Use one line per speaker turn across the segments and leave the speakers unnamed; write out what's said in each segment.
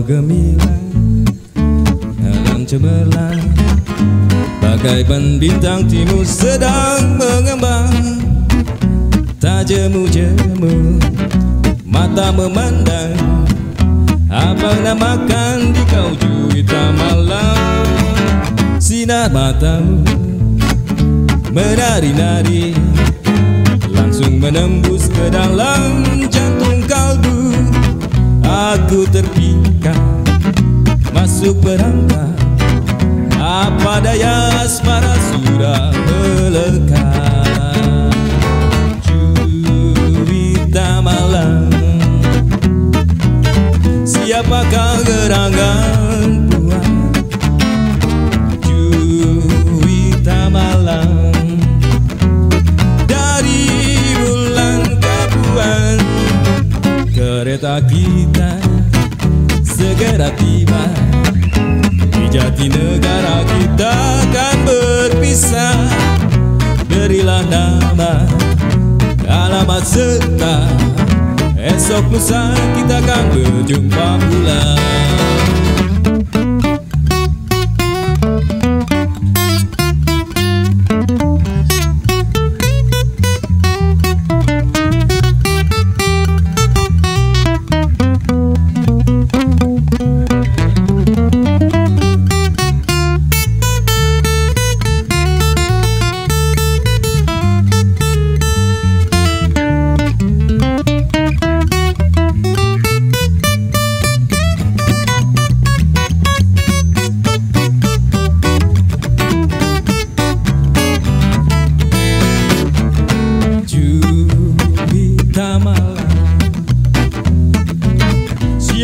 Kau gemilang cemerlang. Bagai bintang timur sedang mengembang. Tak jemu-jemu Mata memandang. Abang namakan di kau juita malam? Sinar matamu Menari-nari Langsung menembus ke dalam Aku terpikat Masuk perangkap apa daya asmara sudah melekat? Juwita malam Siapakah gerangan Kita segera tiba. Jati negara kita akan berpisah. Berilah nama Alamat serta. Esok lusa kita akan berjumpa pula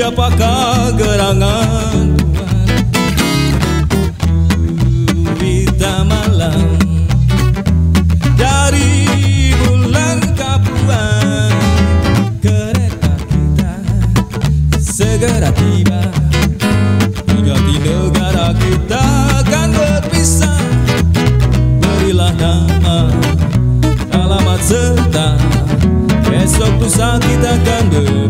Siapakah gerangan Juwita malam Dari bulan kapuan. Kereta kita segera tiba. Hingga di negara kita akan berpisah. Berilah nama Alamat serta Esok lusa kita akan berjumpa